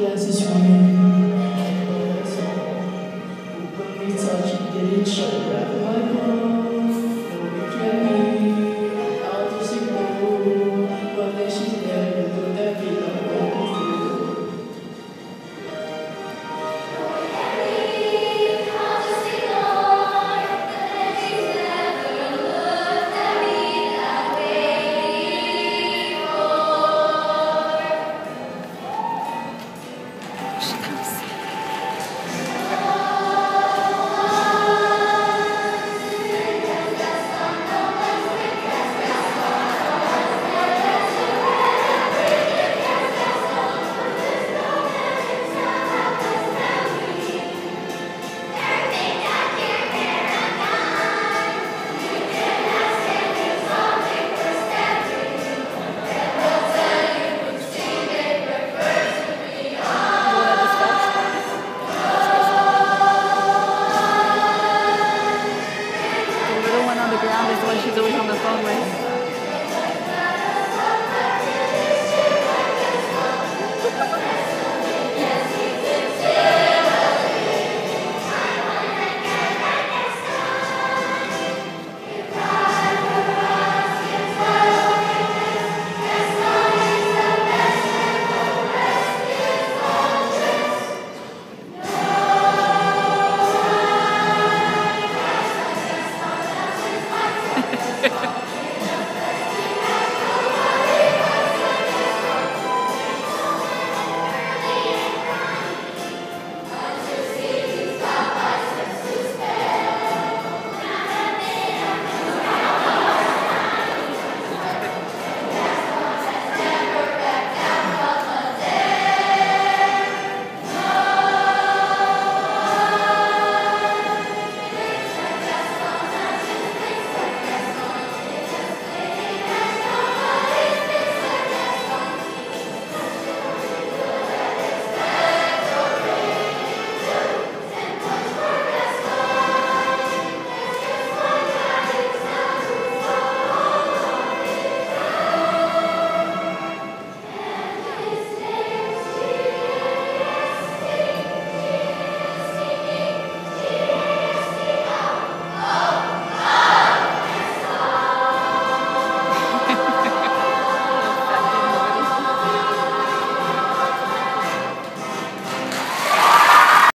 glances me. When we touch, did it show